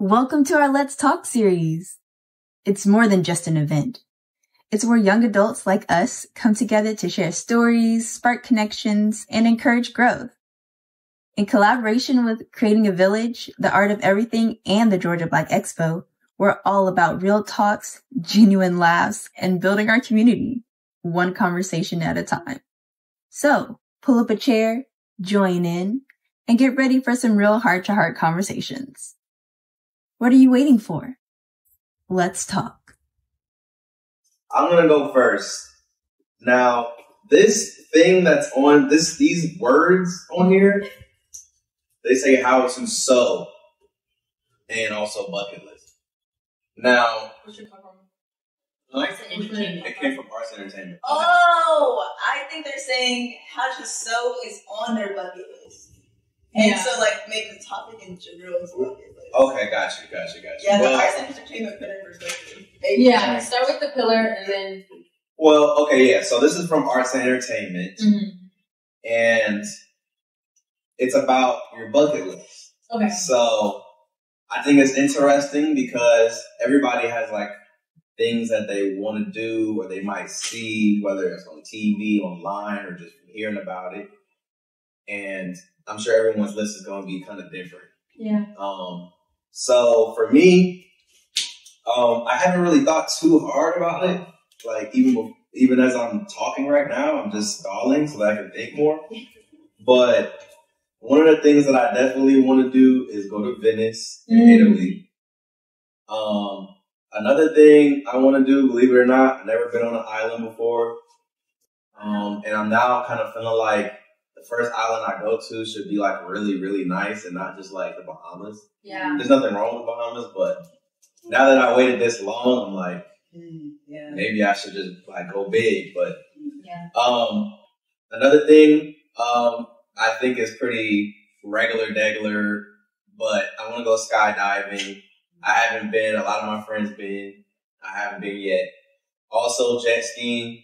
Welcome to our Let's Talk series. It's more than just an event. It's where young adults like us come together to share stories, spark connections, and encourage growth. In collaboration with Creating a Village, The Art of Everything, and the Georgia Black Expo, we're all about real talks, genuine laughs, and building our community, one conversation at a time. So pull up a chair, join in, and get ready for some real heart to heart conversations. What are you waiting for? Let's talk. I'm gonna go first. Now, this thing that's on this, these words on here, they say how to sew and also bucket list. Now, Arts and entertainment. it came from arts and entertainment. Oh, I think they're saying how to sew is on their bucket list. And Yeah. so, like, make the topic in general's bucket list. Okay, got you, got you, got you. Yeah, the well, arts and entertainment put in perspective. Yeah, start with the pillar and then. well, okay, yeah. So this is from arts and entertainment, and it's about your bucket list. Okay. So I think it's interesting because everybody has like things that they want to do or they might see, whether it's on TV, online, or just hearing about it. And I'm sure everyone's list is going to be kind of different. Yeah. Um, so for me, um, I haven't really thought too hard about it. Like even even as I'm talking right now, I'm just stalling so that I can think more. But one of the things that I definitely want to do is go to Venice in Mm. Italy. Um, another thing I want to do, believe it or not, I've never been on an island before. Um, and I'm now kind of feeling like the first island I go to should be like really, really nice and not just like the Bahamas. Yeah. There's nothing wrong with Bahamas, but now that I waited this long, I'm like, Mm, yeah. maybe I should just like go big. But Yeah. um, another thing um, I think is pretty regular, degular, but I want to go skydiving. I haven't been. A lot of my friends been. I haven't been yet. Also jet skiing.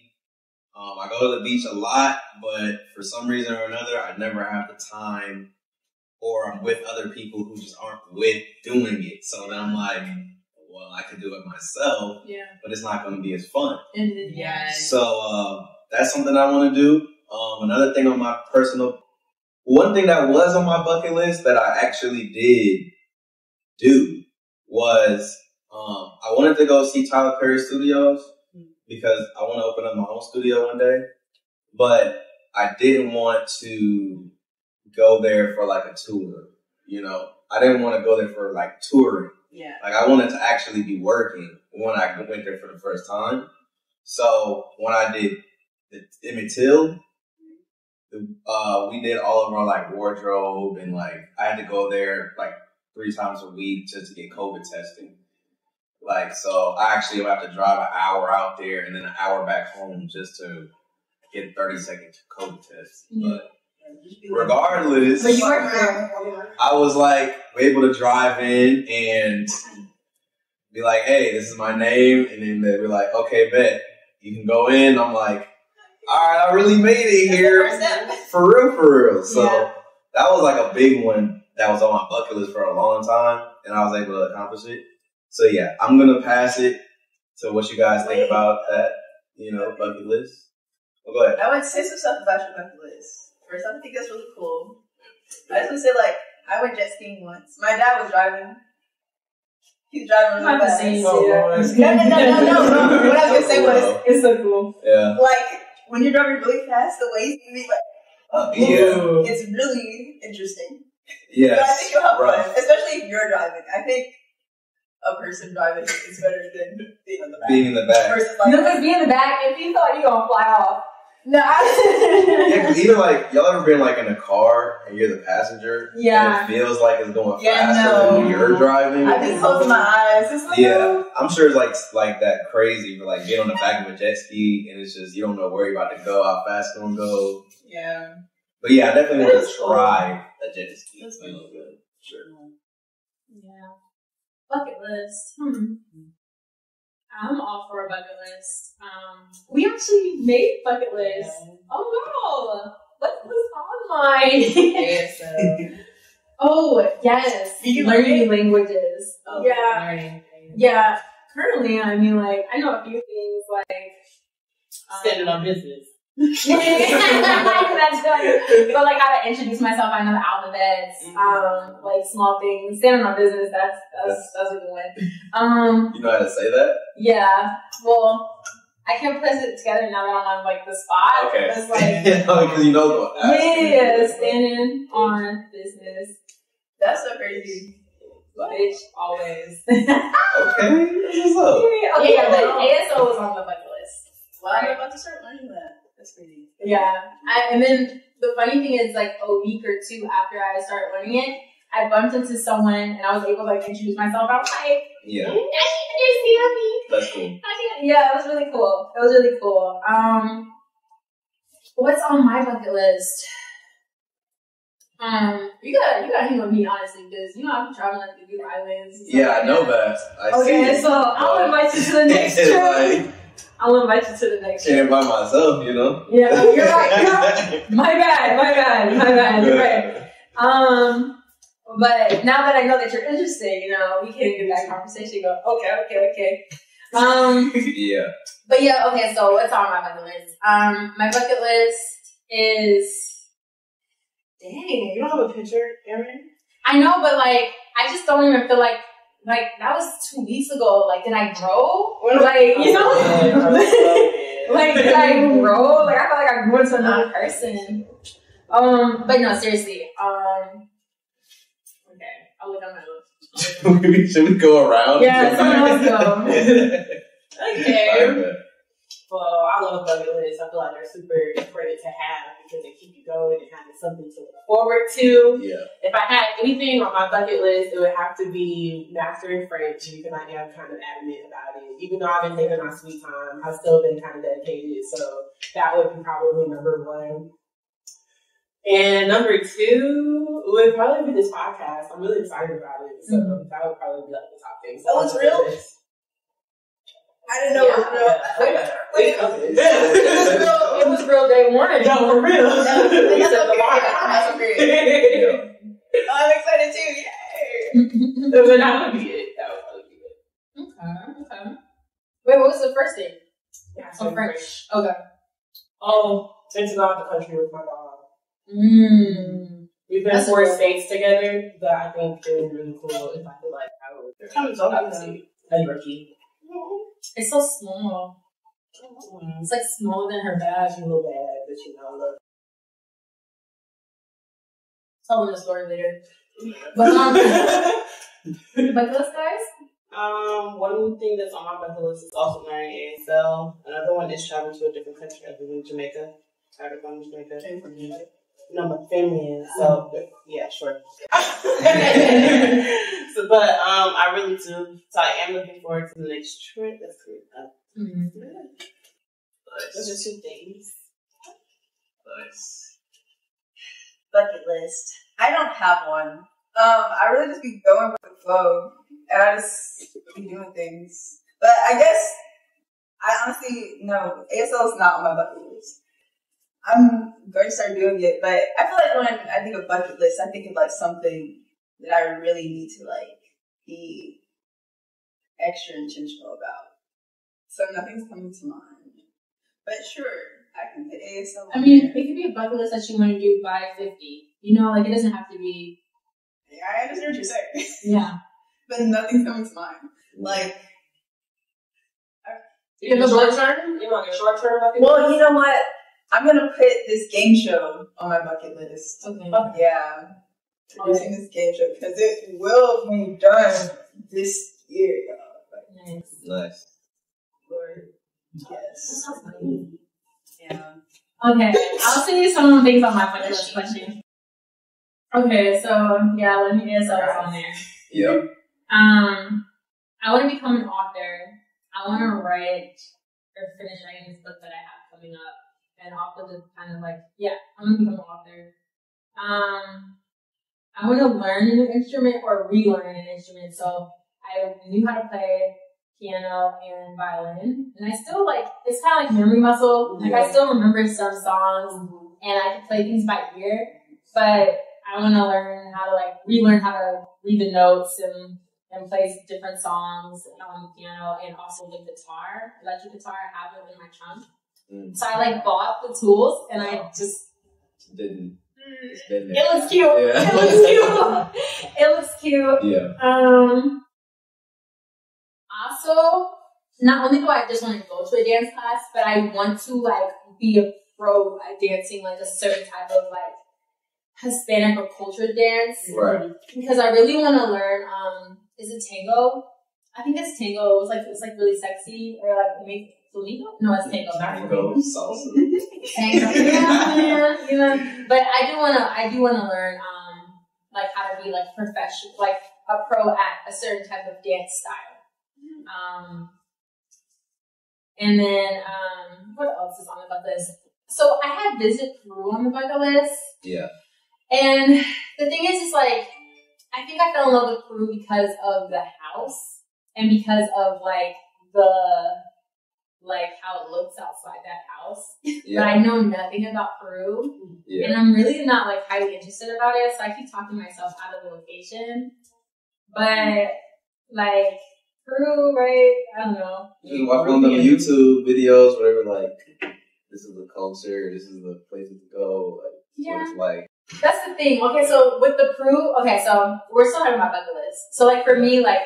Um, I go to the beach a lot, but for some reason or another, I never have the time, or I'm with other people who just aren't with doing it. So then I'm like, well, I could do it myself, Yeah. but it's not going to be as fun. And then, yeah. So uh, that's something I want to do. Um, another thing on my personal, one thing that was on my bucket list that I actually did do was um, I wanted to go see Tyler Perry Studios because I want to open up my own studio one day, but I didn't want to go there for like a tour. You know, I didn't want to go there for like touring. Yeah. Like I wanted to actually be working when I went there for the first time. So when I did the Emmett Till, uh, we did all of our like wardrobe and like I had to go there like three times a week just to get COVID testing. Like so, I actually would have to drive an hour out there and then an hour back home just to get a thirty second COVID test. Mm-hmm. But regardless, But you worked there. I was like able to drive in and be like, "Hey, this is my name," and then they were like, "Okay, bet you can go in." I'm like, "All right, I really made it here for real, for real." So Yeah. that was like a big one that was on my bucket list for a long time, and I was able to accomplish it. So yeah, I'm gonna pass it to what you guys think about that. You know, bucket list. Oh, go ahead. I want to say some stuff about your bucket list. First, I think that's really cool. I just want to say, like, I went jet skiing once. My dad was driving. He was driving really Behind the fast. scenes. Oh, yeah. No, no, no, no, no. What I was gonna say was, It's so cool. Yeah. like, when you're driving really fast, the way you be like, Uh, yeah. it's really interesting. But I think you'll have fun, especially if you're driving. I think a person driving is better than being in the back. Being in the back. Versus like, No, because being in the back. If you thought you gonna fly off. no, I, Yeah, 'cause even like y'all ever been like in a car and you're the passenger? Yeah. And it feels like it's going Yeah, faster no. than you're driving. I just been closing my eyes. It's like, Yeah, oh. I'm sure it's like like that crazy for like get on the back of a jet ski and it's just you don't know where you're about to go, how fast it's gonna go. yeah. But yeah, I definitely want That's to cool. try a jet ski. That's a little bit. Sure. Yeah. Bucket list. Hmm. I'm all for a bucket list. Um, we actually made bucket lists. Oh wow! Let's list online. Yeah, Oh yes, You learning languages. Oh, yeah, learning. yeah. Currently, I mean, like I know a few things like um, Standing on business. That's good. But like how to introduce myself, I know the alphabets, Mhm. um, like small things, standing on business. That's that's that's a good one. Um, You know how to say that? yeah. Well, I can't put it together now that I'm on like the spot. Okay. It's like Because you know what? yeah, standing on business, That's so crazy. bitch, always. Okay. What's up? okay, yeah, but ASL was on the bucket list. Well, I'm about to start learning that. That's crazy. Yeah, I, and then the funny thing is, like a week or two after I started learning it, I bumped into someone and I was able to like introduce myself. I was like, Yeah, "Introduce me." that's cool. Yeah, it was really cool. It was really cool. Um, what's on my bucket list? Um, you gotta you got to hang with me honestly because you know I'm traveling like the Blue Islands. and stuff Yeah, I know that. that. I Okay, see. so I'll invite you to the next trip. like, I'll invite you to the next can't by myself, you know? Yeah, you're right. You're right. My bad. My bad. My bad. You're right. Um, but now that I know that you're interested, you know, we can get that conversation go. Okay, okay, okay. Um, yeah. but yeah, okay. So what's on my bucket list? Um, my bucket list is. Dang, You don't have a picture, Erin? I know, but like, I just don't even feel like like that was two weeks ago. Like, did I grow? Like, you know, like did I grow? Like, I felt like I grew into another person. Um, but no, seriously. Um, okay, I'll look on my list. Should we go around? Yeah, someone else go. Okay. Well, I love bucket lists. I feel like they're super important to have because they keep you going and kind of something to look forward to. yeah. If I had anything on my bucket list, it would have to be mastering French because I am kind of adamant about it. Even though I've been taking my sweet time, I've still been kind of dedicated. So that would be probably number one. And number two would probably be this podcast. I'm really excited about it. So Mhm. that would probably be like the top thing. Oh, it's real? I didn't know it was real. Yeah. Wait, It was real. It was real day one. No, for real. No, that's He said okay. the bar. Yeah. Oh, I'm excited too. Yay! So that would be it. That would probably be it. okay, okay. Wait, what was the first thing? Yeah, Oh, French. Okay. Oh, and to go out the country with my dog. Mm. We've been That's four cool. states together, but I think it would be really cool if I could like I would obviously a rookie. It's so small. It's like smaller than her bag. A little bad, but you know, look. Tell them the story later. But um, but those guys. um, one thing that's on my bucket list is also marrying ASL. Another one is traveling to a different country other than Jamaica. I would go to Jamaica. No, my family is. So, but, yeah, sure. so, but um, I really do. So I am looking forward to the next trip. That's cool. Uh, Mm. those Nice. are two things. Nice. Bucket list. I don't have one. Um, I really just be going with the flow, and I just be doing things. But I guess I honestly no ASL is not on my bucket list. I'm going to start doing it, but I feel like when I think of bucket list, I think of like something that I really need to like be extra intentional about. So nothing's coming to mind. But sure, I can put ASL. I mean, there. it could be a bucket list that you want to do by fifty. You know, like it doesn't have to be. Yeah, I understand what you're saying, Yeah. but nothing's coming to mind. Mm. Like, You have a short term? You want a short term bucket well, you know what? I'm gonna put this game show on my bucket list. Okay. Yeah, producing this game show because it will be done this year, y'all. Nice. Nice. Yes. Yeah. Okay, I'll send you some of the things on my list question. Okay, so yeah, let me ASL is on there. Yep. Um, I want to become an author. I want to write or finish writing this book that I have coming up, and also just kind of like, yeah, I'm gonna become an author. Um, I want to learn a new instrument or relearn an instrument. So I knew how to play piano and violin, and I still like it's kind of like memory muscle. Like I still remember some songs, and I can play things by ear. But I want to learn how to like relearn how to read the notes and and play different songs on the piano and also the guitar, electric guitar. I have it in my trunk. Mm. So I like bought the tools and I just Didn't. It's been it looks cute. Yeah. It looks cute. it looks cute. Yeah. Um. Also, not only do I just want to go to a dance class, but I want to like be a pro at dancing like a certain type of like Hispanic or culture dance Right. because I really want to learn. Um, is it tango? I think it's tango. It's like it's like really sexy or like maybe flamenco. No, it's tango. Tango, salsa. Tango. Yeah, yeah, you know. But I do wanna, I do wanna learn, um, like how to be like professional, like a pro at a certain type of dance style. Um, and then um, what else is on the bucket list? So I had visit Peru on the bucket list. Yeah. And the thing is, it's like, I think I fell in love with Peru because of the house and because of like the, like how it looks outside that house. Yeah. But I know nothing about Peru Yeah. and I'm really not like highly interested about it. So I keep talking myself out of the location. But like Peru, right? I don't know. Just watch one of them YouTube videos, whatever. Like, this is the culture. This is the place to go. Like, Yeah. what it's like. That's the thing. Okay, so with the Peru, okay, so we're still talking about bucket list. So like for me, like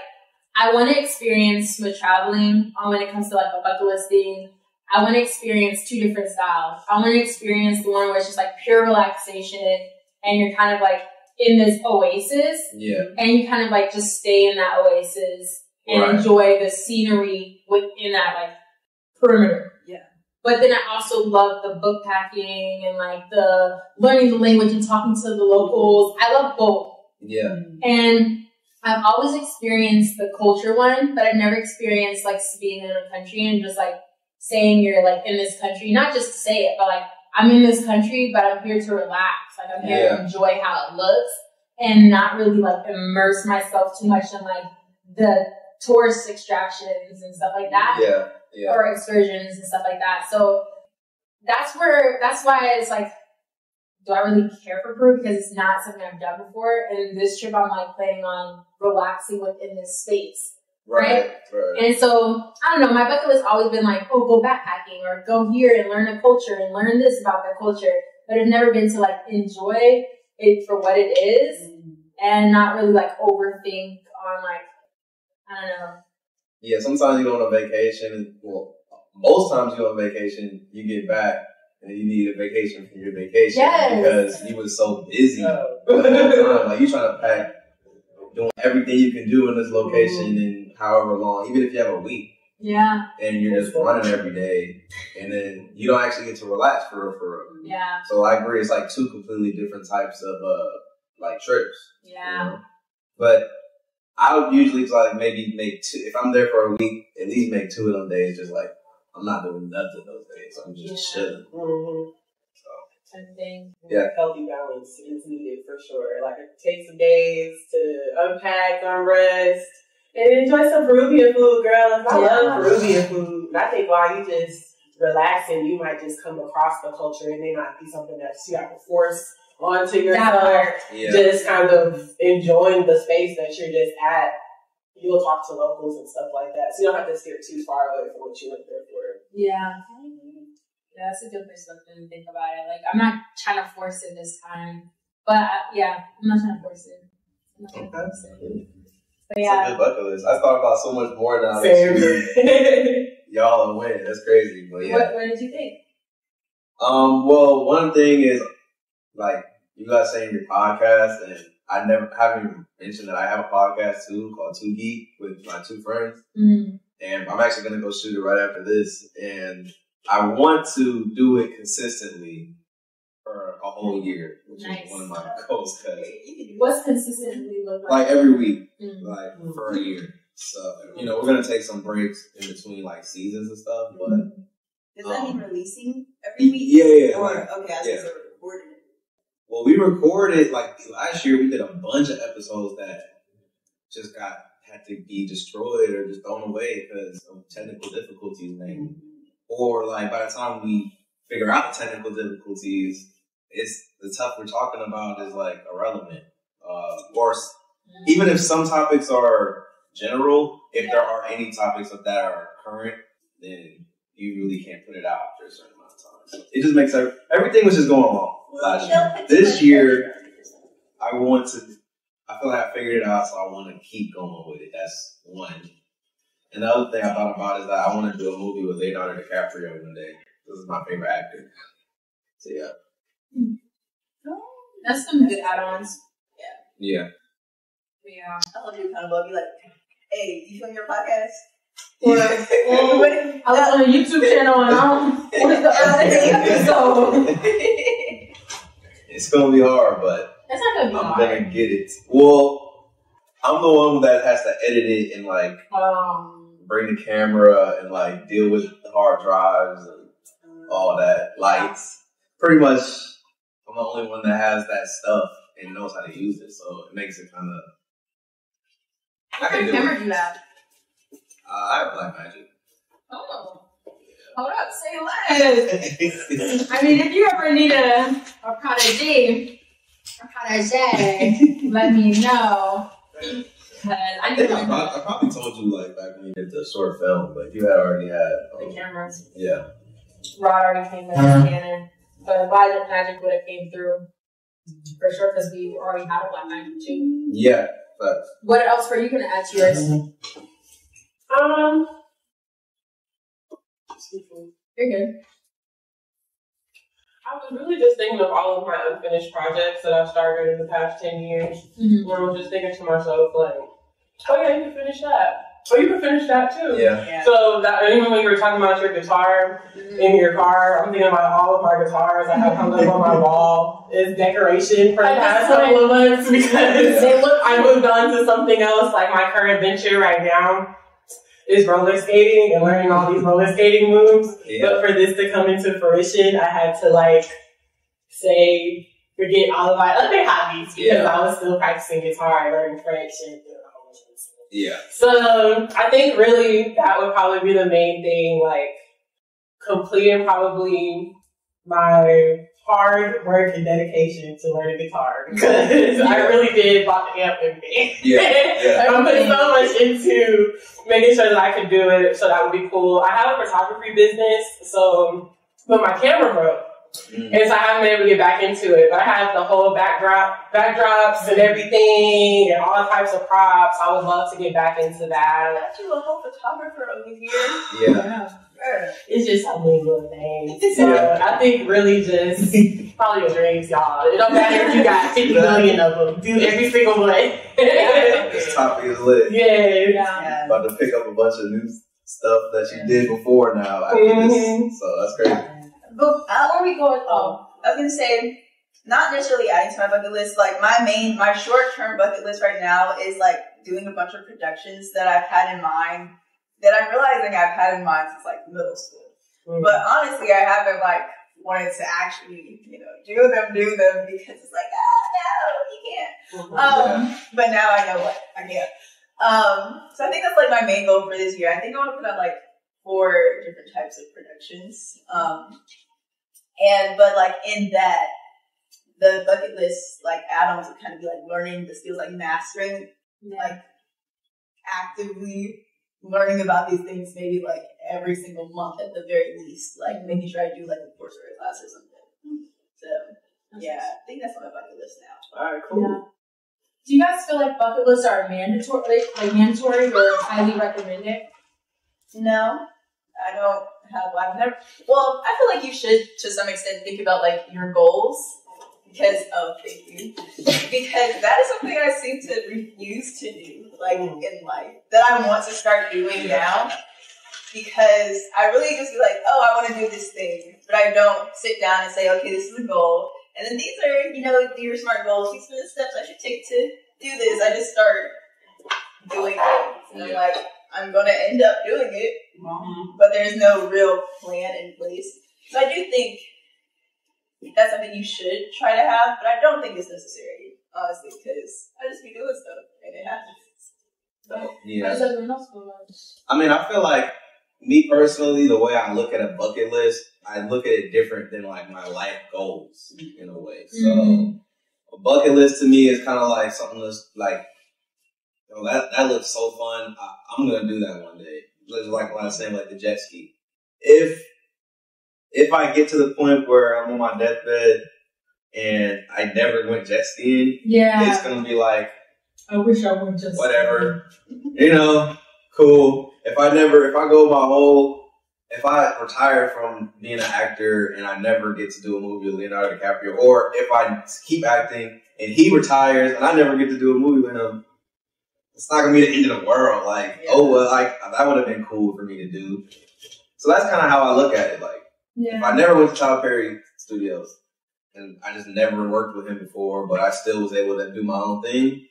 I want to experience with traveling on when it comes to like a bucket list thing. I want to experience two different styles. I want to experience the one where it's just like pure relaxation and you're kind of like in this oasis Yeah. and you kind of like just stay in that oasis and Right. enjoy the scenery within that like perimeter. Yeah. But then I also love the book packing and like the learning the language and talking to the locals. I love both. Yeah. And I've always experienced the culture one, but I've never experienced like being in a country and just like saying you're like in this country, not just to say it, but like I'm in this country, but I'm here to relax. Like I'm here Yeah. to enjoy how it looks and not really like immerse myself too much in like the tourist extractions and stuff like that Yeah. Yeah. or excursions and stuff like that. So that's where that's why it's like, do I really care for Peru because it's not something I've done before? And this trip, I'm like planning on relaxing within this space. Right. Right. And so I don't know. My bucket list always been like, oh, go backpacking or go here and learn a culture and learn this about their culture. But it's never been to like enjoy it for what it is mm. and not really like overthink on like I don't know. Yeah, sometimes you go on a vacation. Well, most times you go on vacation, you get back and you need a vacation from your vacation Yes. because you was so busy Oh. Like you trying to pack, doing everything you can do in this location in however long, even if you have a week Yeah, and you're just running every day, and then you don't actually get to relax for real, for real. yeah, So I agree, it's like two completely different types of uh like trips. you yeah. know? But I would usually like maybe make two. If I'm there for a week, at least make two of them days. Just like I'm not doing nothing those days. I'm just Yeah. chilling. Mm-hmm. Type of thing. Yeah. Healthy balance is needed for sure. Like it takes some days to unpack, unrest, and enjoy some Peruvian food, girl. I Yeah. love Peruvian food. And I think while you just relaxing, you might just come across the culture. It may not be something that you have to force onto That yourself. part. Yeah, Just kind of enjoying the space that you're just at. You'll talk to locals and stuff like that. So you don't have to steer too far away from what you went there for. Yeah. Yeah, that's a good place to look and think about it. Like, I'm not trying to force it this time. But, uh, yeah, I'm not trying to force it. I'm not trying to force it. But, it's a yeah. good bucket list. I thought about so much more now. that Same. you- Y'all are winning. That's crazy. But yeah. What, what did you think? Um. Well, one thing is like you guys saying your podcast, and I never haven't even mentioned that I have a podcast too called Two Geek with my two friends. Mm. and I'm actually gonna go shoot it right after this. And I want to do it consistently for a whole year, which Nice. is one of my goals. Cause What's consistently look like? like every week, Mm. like for a year. So you know, we're gonna take some breaks in between like seasons and stuff. But Does that mean Um, releasing every week? yeah, yeah, Or, like, okay, I was yeah. gonna say recording it. Well, we recorded like last year. We did a bunch of episodes that just got had to be destroyed or just thrown away because of technical difficulties, maybe. or like by the time we figure out the technical difficulties, it's the stuff we're talking about is like irrelevant. Uh, or even if some topics are general, if there are any topics that are current, then you really can't put it out after a certain amount of time. So it just makes everything was just going wrong last year. This year, I want to. I feel like I figured it out, so I want to keep going with it. That's one. And the other thing I thought about is that I want to do a movie with Leonardo DiCaprio one day. This is my favorite actor. So yeah, oh, That's some good add-ons. yeah. Yeah. Yeah. I love you, accountable. I'll be like, hey, you film your podcast? Or, Or or? I was on a YouTube channel and I don't want to add any episode. It's gonna be hard, but That's not gonna be I'm hard. gonna get it. Well, I'm the one that has to edit it and like Um, bring the camera and like deal with hard drives and all that lights. Pretty much, I'm the only one that has that stuff and knows how to use it, so it makes it kind of. I what can kind of camera do you have? Uh, I have Blackmagic. Oh. Hold up, say less. I mean, if you ever need a, a protege, a protege, let me know. Cause I I need think to I, learn I probably told you like back when you did the short film, but you had already had. the Um, cameras. yeah. Rod already came with his Canon, but Blackmagic would have came through for sure because we already had a Blackmagic too. Yeah, but What else were you gonna add to yours? Um, You're good. I was really just thinking of all of my unfinished projects that I've started in the past 10 years. Mm-hmm. And I was just thinking to myself, like, oh yeah, you can finish that. Oh, you can finish that too. yeah. Yeah. So that even when you were talking about your guitar in your car, I'm thinking about all of my guitars I have hung up on my wall as decoration for the past couple of months because They look. I moved on to something else. Like my current venture right now is roller skating and learning all these roller skating moves. Yeah. But for this to come into fruition, I had to like say forget all of my other hobbies because Yeah. I was still practicing guitar and learning French and doing a whole bunch stuff. Yeah. So I think really that would probably be the main thing, like completing probably my hard work and dedication to learn guitar because I really did bought the amp and me. Yeah, yeah. I'm putting so much into making sure that I could do it, so that would be cool. I have a photography business, so but my camera broke. Mm. And so I haven't been able to get back into it. But I have the whole backdrop, backdrops and everything, and all types of props. I would love to get back into I that. got you a whole photographer over here. Yeah. Bruh. It's just so many little things. So Yeah. I think really just follow your dreams, y'all. It don't matter if you got 50 million of them. Do every single one. This topic is lit. yeah. Yeah. Yeah. About to pick up a bunch of new stuff that you did before now after Mhm. this. So that's crazy. But uh, Where are we going? Oh, I was gonna say, not necessarily adding to my bucket list. Like my main, my short term bucket list right now is like doing a bunch of productions that I've had in mind that I'm realizing I've had in mind since like middle school. Mm-hmm. But honestly, I haven't like wanted to actually, you know, do them, do them because it's like, ah, no, you can't. Um, but now I know what I can. Um, so I think that's like my main goal for this year. I think I want to put out like four different types of productions. Um, and but like in that, the bucket list like add-ons would kind of be like learning the skills, like mastering, like actively learning about these things, maybe like every single month at the very least, like mm-hmm. making sure I do like a course or a class or something. Mm. So yeah, I think that's on my bucket list now. All right, cool. Yeah. Do you guys feel like bucket lists are mandatory, like mandatory, or highly recommended? No, I don't have. I've never. Well, I feel like you should, to some extent, think about like your goals because of oh, thank you, because that is something I seem to refuse to do, like mm. in life, that I want to start doing now. Because I really just be like, oh, I want to do this thing, but I don't sit down and say, okay, this is a goal, and then these are, you know, your smart goals. These are the steps I should take to do this. I just start doing things, and I'm like, I'm gonna end up doing it, mm-hmm. but there's no real plan in place. So I do think that's something you should try to have, but I don't think it's necessary, honestly, because I just be doing stuff and it happens. So Yeah. does everyone else feel about it? I mean, I feel like me personally, the way I look at a bucket list, I look at it different than like my life goals in a way. So Mhm. a bucket list to me is kind of like something that's like, oh, that that looks so fun. I, I'm gonna do that one day. Just like what I was saying, like the jet ski. If if I get to the point where I'm on my deathbed and I never went jet skiing, yeah, it's gonna be like I wish I went just whatever. You know, cool. If I never, if I go my whole, if I retire from being an actor and I never get to do a movie with Leonardo DiCaprio, or if I keep acting and he retires and I never get to do a movie with him, it's not gonna be the end of the world. Like, oh, Yeah. oh well, like that would have been cool for me to do. So that's kind of how I look at it. Like, if I never went to Tyler Perry Studios and I just never worked with him before, but I still was able to do my own thing,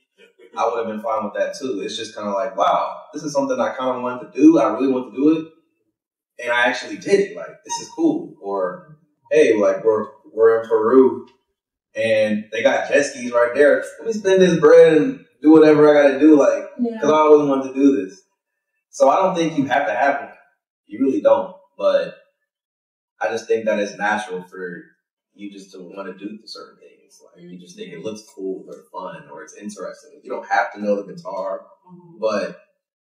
I would have been fine with that too. It's just kind of like, wow, this is something I kind of wanted to do. I really want to do it, and I actually did it. Like, this is cool. Or, hey, like we're we're in Peru, and they got jet skis right there. Let me spend this bread and do whatever I got to do. Like, because I always wanted to do this. So I don't think you have to have it. You really don't. But I just think that it's natural for you just to want to do certain things. Like you just think it mm-hmm. looks cool or fun or it's interesting. You don't have to know the guitar, mm-hmm. but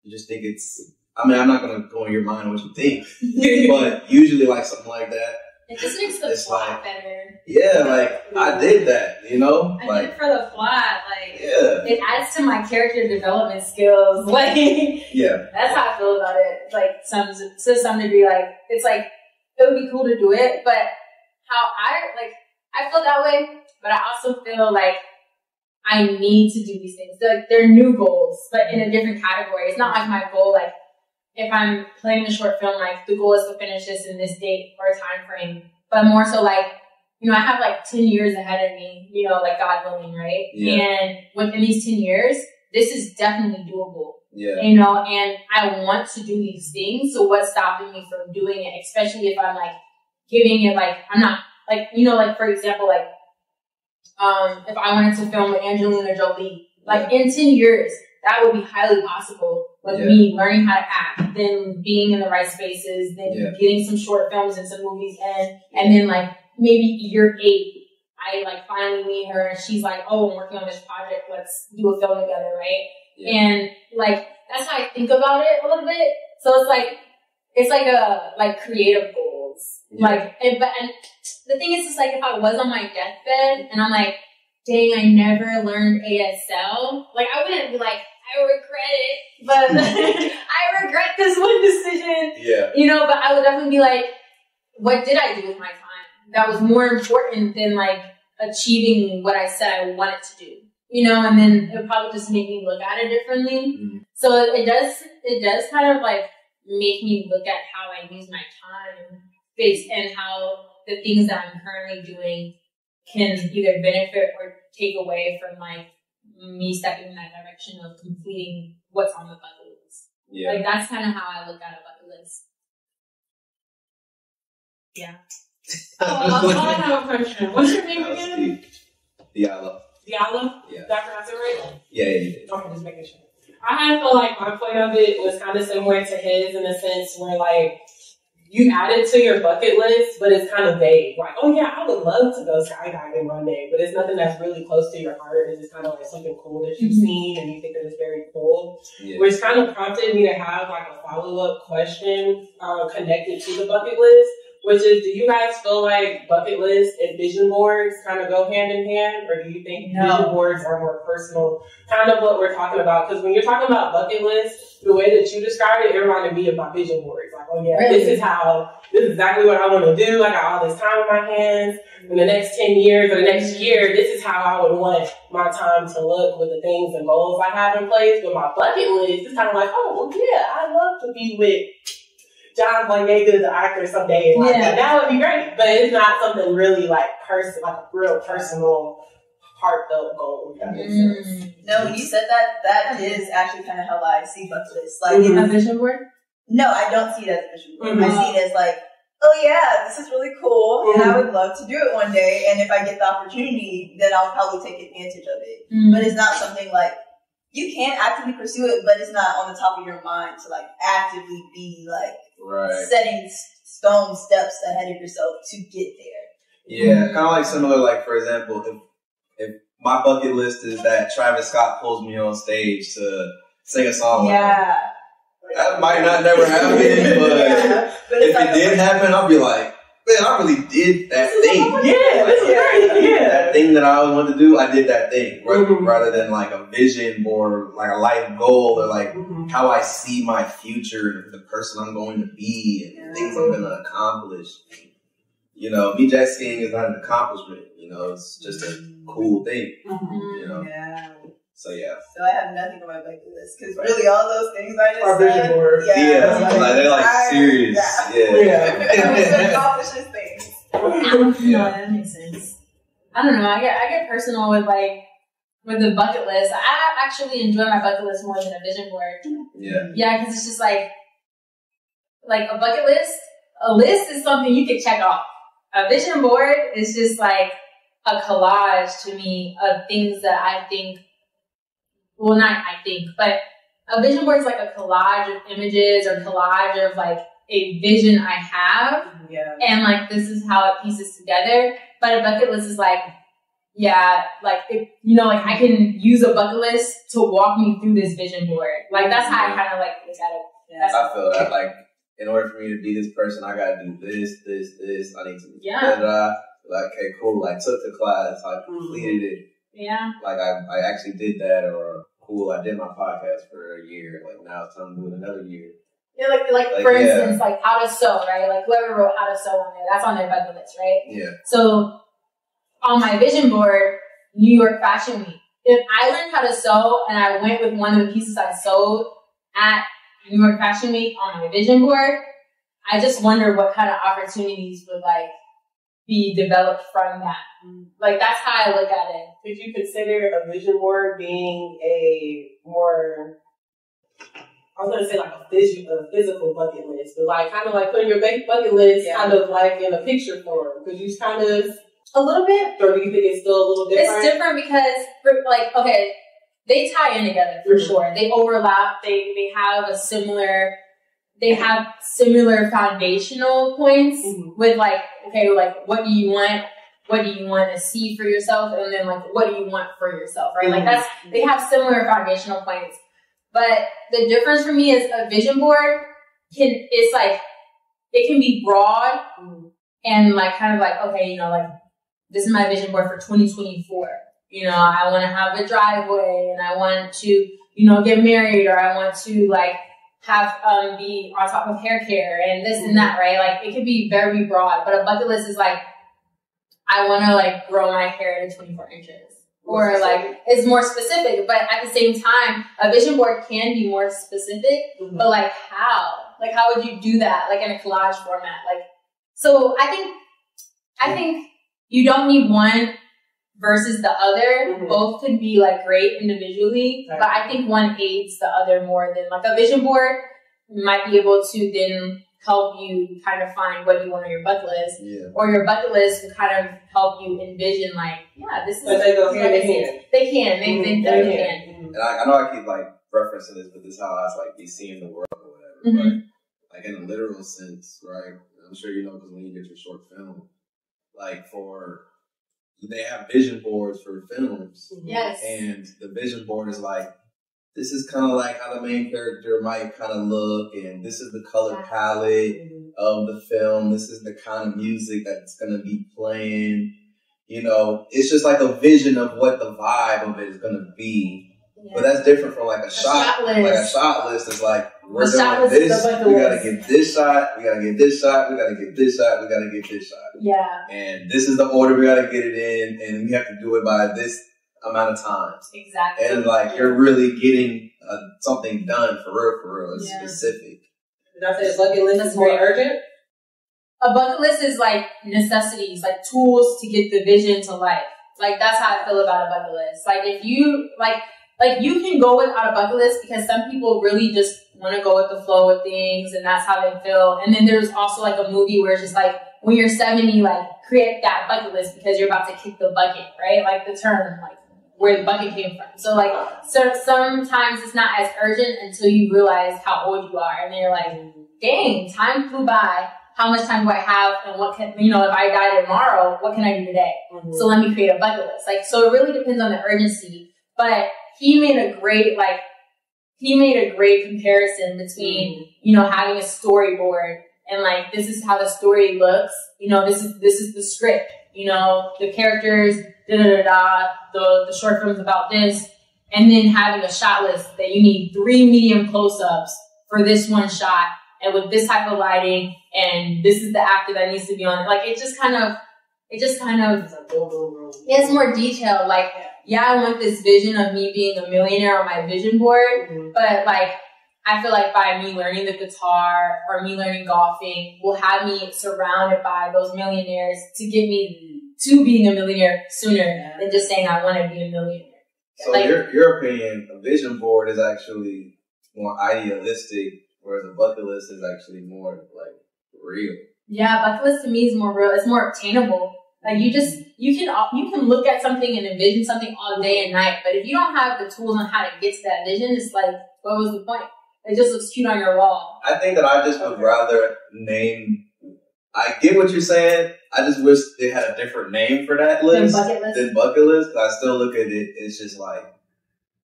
you just think it's. I mean, I'm not gonna go in your mind what you think, but usually like something like that. It just makes the It's plot like- better. Yeah, like I did that. You know, I like it for the plot. Like yeah, it adds to my character development skills. Like yeah, that's how I feel about it. Like some to some degree, like it's like it would be cool to do it, but how I like I feel that way, but I also feel like I need to do these things. Like they're new goals, but in a different category. It's not like my goal. Like if I'm planning a short film, like the goal is to finish this in this date or time frame, but more so like. You know, I have like 10 years ahead of me, you know, like God willing, right? Yeah. And within these 10 years, this is definitely doable yeah, you know, and I want to do these things. So what's stopping me from doing it? Especially if I'm like giving it like I'm not like you know, like for example, like um if I wanted to film with Angelina Jolie, like in ten years, that would be highly possible with Yeah. me learning how to act, then being in the right spaces, then Yeah. getting some short films and some movies in, and then like maybe year eight. I like finally meet her and she's like, Oh, I'm working on this project, let's do a film together, right? Yeah. and like that's how I think about it a little bit. So it's like it's like a like creative goals. Yeah. Like and, but and the thing is, it's like if I was on my deathbed and I'm like, dang, I never learned ASL. Like I wouldn't be like, I regret it, but I regret this one decision. yeah, You know, but I would definitely be like, what did I do with my time? That was more important than like achieving what I said I wanted to do. You know, and then it probably just make me look at it differently. Mhm. So it, it does, it does kind of like make me look at how I use my time based and how the things that I'm currently doing can either benefit or take away from like me stepping in that direction of completing what's on the bucket list. yeah. Like that's kind of how I look at a bucket list. Yeah. Oh, I have a question. What's your name That was again? deep. Diallo. Diallo? Yeah. Did I pronounce it right? Yeah, yeah, you did. Okay, just making sure. I kind of feel like my point of it was kind of similar to his in the sense where like you add it to your bucket list, but it's kind of vague. Like, oh yeah, I would love to go skydiving one day, but it's nothing that's really close to your heart. It's just kind of like something cool that you've Mhm. seen and you think that it's very cool. Yeah. Which kind of prompted me to have like a follow up question uh, connected to the bucket list, which is do you guys feel like bucket lists and vision boards kind of go hand in hand, or do you think No. vision boards are more personal? Kind of what we're talking about. Because when you're talking about bucket lists, the way that you described it, it reminded me of my vision boards. Like, oh yeah, Really? this is how, this is exactly what I want to do. I got all this time in my hands. In the next 10 years or the next year, this is how I would want my time to look with the things and goals I have in place. But my bucket list is kind of like, oh, well, yeah, I'd love to be with John Boyega, the actor, someday. Like, Yeah. That would be great. But it's not something really like person, like a real personal, heartfelt goal. If that makes sense. Mm. No, when you said that, that is actually kind of how I see bucket lists. Like, Mhm. A vision board? no, I don't see it as a vision board. Mhm. I see it as like, oh yeah, this is really cool, and I would love to do it one day. And if I get the opportunity, then I'll probably take advantage of it. Mm. But it's not something like you can actively pursue it, but it's not on the top of your mind to like actively be like Right. setting stone steps ahead of yourself to get there. Yeah, kind of like similar. Like for example, if if my bucket list is that Travis Scott pulls me on stage to sing a song, Yeah. that might not never happen, but Yeah. But if like it did happen, I'll be like, man, I really did that thing. Yeah, this is great. Yeah. That thing that I always wanted to do, I did that thing. Rather, Mhm. rather than like a vision or like a life goal or like Mhm. how I see my future and the person I'm going to be and the things I'm going to accomplish. You know, me jet skiing is not an accomplishment. You know, it's just a cool thing. Mhm. You know, Yeah. So yeah, So I have nothing on my bucket list because really all those things I just Are vision said, boards. Yeah, yeah, like, they're like I- serious. Yeah. Yeah, I'm just gonna accomplish these things. No, Yeah. that makes sense. I don't know. I get I get personal with like with the bucket list. I actually enjoy my bucket list more than a vision board. yeah, Yeah, because it's just like like a bucket list. A list is something you can check off. A vision board is just like a collage to me of things that I think. Well, not I think, but a vision board is like a collage of images or collage of like a vision I have Yeah. and like this is how it pieces together. But a bucket list is like, yeah, like if, you know, like I can use a bucket list to walk me through this vision board. Like that's how I kind of like look at it. Yeah. I feel that like in order for me to be this person, I gotta do this, this, this. I need to Yeah. da, da, da. Like, okay, cool. I took the class, I mm-hmm. completed it. Yeah, Like I, I actually did that, or cool, I did my podcast for a year. Like now it's time to do it another year. yeah. Like like, Like, for yeah. instance, like how to sew, right? Like whoever wrote how to sew on there, that's on their bucket list, right? Yeah, So on my vision board, New York Fashion Week. If I learned how to sew and I went with one of the pieces I sewed at New York Fashion Week on my vision board, I just wonder what kind of opportunities would like be developed from that. Like that's how I look at it. Could you consider a vision board being a more I was gonna say like a, phys- a physical bucket list, but like kind of like putting your bucket list Yeah. kind of like in a picture form. Could you kind of, A little bit. or do you think it's still a little different? It's different because, for, like, okay, they tie in together for Mhm. sure. They overlap. They they have a similar. They have similar foundational points Mhm. with like, okay, like what do you want? What do you want to see for yourself? And then like, what do you want for yourself? Right? Like that's they have similar foundational points. But the difference for me is a vision board can it's like it can be broad Mhm. and like kind of like okay, you know, like this is my vision board for 2024. You know, I want to have a driveway and I want to, you know, get married or I want to like have um be on top of hair care and this and that, right? Like it could be very broad, but a bucket list is like I want to like grow my hair to 24 inches. Or like it's more specific, but at the same time, a vision board can be more specific Mhm. but like how? Like how would you do that? Like in a collage format? Like so I think I think you don't need one versus the other. Mhm. Both could be like great individually, Right. but I think one aids the other more than like a vision board might be able to then help you kind of find what you want on your bucket list. yeah. Or your bucket list will kind of help you envision like, yeah, this is But they go hand what in this hand. They can. They, they Mhm. definitely Hand can. hand. And I, I know I keep like referencing this, but this is how I was like be seeing the world or whatever. Mhm. But like in a literal sense, right? I'm sure you know because when you get your short film, like for they have vision boards for films, Mhm. Yes. and the vision board is like this is kind of like how the main character might kind of look, and this is the color palette Mhm. of the film. This is the kind of music that's going to be playing. You know, it's just like a vision of what the vibe of it is going to be. Yeah. But that's different from like a, shot. shot list. Like a shot list is like we're The doing this. the bucket We gotta get this shot. We gotta get this shot. We gotta get this shot. We gotta get this shot. yeah. And this is the order we gotta get it in, and we have to do it by this amount of time. Exactly. And like you're really getting uh, something done for real, for real. It's Yeah. specific. Did I say the bucket list is very more- urgent? a bucket list is like necessities, like tools to get the vision to life. Like that's how I feel about a bucket list. Like if you like like you can go without a bucket list because some people really just want to go with the flow of things and that's how they feel. And then there's also like a movie where it's just like when you're 70, like create that bucket list because you're about to kick the bucket, right? Like the term, like where the bucket came from. So like so sometimes it's not as urgent until you realize how old you are and then you're like, dang, time flew by. How much time do I have? And what can, you know, if I die tomorrow, what can I do today? Mhm. So let me create a bucket list. Like, so it really depends on the urgency. But he made a great, like, he made a great comparison between, mm. you know, having a storyboard and like, this is how the story looks. You know, this is, this is the script, you know, the characters, da da da da, the, the short films about this. And then having a shot list that you need three medium close-ups for this one shot and with this type of lighting and this is the actor that needs to be on it. Like, it just kind of, it just kind of It's more detailed. Like, yeah, I want this vision of me being a millionaire on my vision board, Mhm. but like, I feel like by me learning the guitar or me learning golfing will have me surrounded by those millionaires to get me to being a millionaire sooner than just saying I want to be a millionaire. So Like- your your opinion, a vision board is actually more idealistic, whereas a bucket list is actually more like real. Yeah, bucket list to me is more real. It's more obtainable. Like you just you can you can look at something and envision something all day and night, but if you don't have the tools on how to get to that vision, it's like what was the point? It just looks cute on your wall. I think that I just would rather name. I get what you're saying. I just wish they had a different name for that list bucket list. than bucket list. I still look at it. It's just like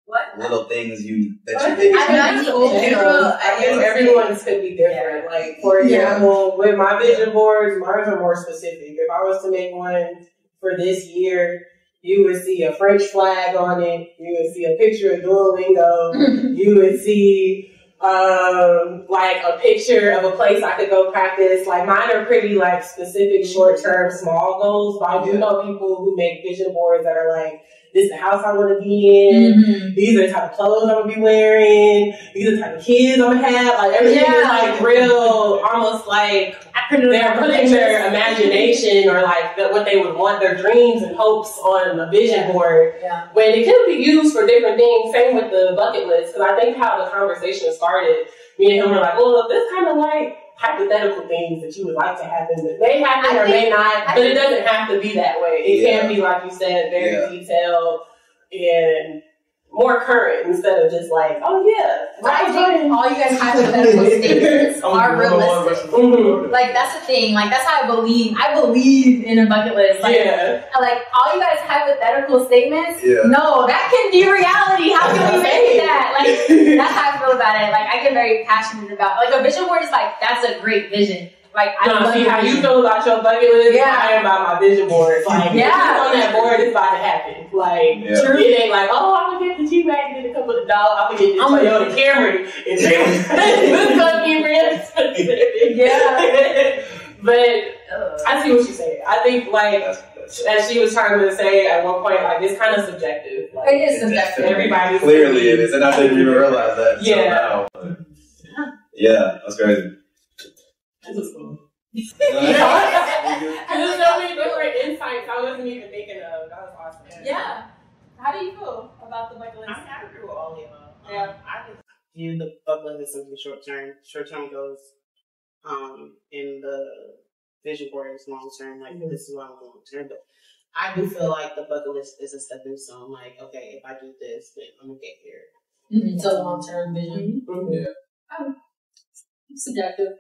What? little things you that I you think think. I mean, I in think in general, general, I I guess guess everyone's could be different. Like, for Yeah. example, with my vision boards, mine are more specific. If I was to make one for this year, you would see a French flag on it. You would see a picture of Duolingo. you would see um like a picture of a place I could go practice. Like mine are pretty like specific short term small goals, but I do know people who make vision boards that are like, this is the house I want to be in. Mhm. These are the type of clothes I'm gonna be wearing. These are the type of kids I'm gonna have. Like everything is Yeah. like real, almost like they're putting their imagination or like the, what they would want, their dreams and hopes on a vision Yeah. board Yeah. when it could be used for different things. Same with the bucket list, because I think how the conversation started, me and him were like, well, this kind of like hypothetical things that you would like to happen that may happen I or may not, I but it doesn't have to be that way. It Yeah. can be like you said, very Yeah. detailed and more current instead of just like, oh yeah, I think all you guys hypothetical statements are realistic. Mhm. Like that's the thing. Like that's how I believe. I believe in a bucket list. Like, yeah. like all you guys hypothetical statements. Yeah. No, that can be reality. How can we make that? Like that's how I feel about it. Like I get very passionate about like a vision board is like that's a great vision. Like I No, love see how you feel about your bucket list. Yeah. I am about my vision board. Like, Yeah. yeah, on that board, it's about to happen. Like, Yeah. True. it ain't like, oh, I'm gonna get G wagon and a couple of dollars. I'm gonna get this I'm Toyota Camry. And this gonna be real specific. Yeah. but uh, I see what you're saying. I think like That's, that's as she was trying to say at one point, like it's kind of subjective. Like, It is subjective. Everybody clearly it is, and I didn't even realize that. until Yeah. now. Yeah, that's crazy. This is cool. Because There's so many different insights I wasn't even thinking of. That was awesome. Yeah. How do you feel about the bucket I list? mean, I agree with all of y'all. Um, Yeah. I just view the bucket list as something short term. Short term goals, um, in the vision board is long term. Like Mhm. this is what I want long term. But I do feel like the bucket list is a stepping stone. Like, okay, if I do this, then I'm gonna get here. Mm-hmm. It's a long term vision. Mhm. Subjective.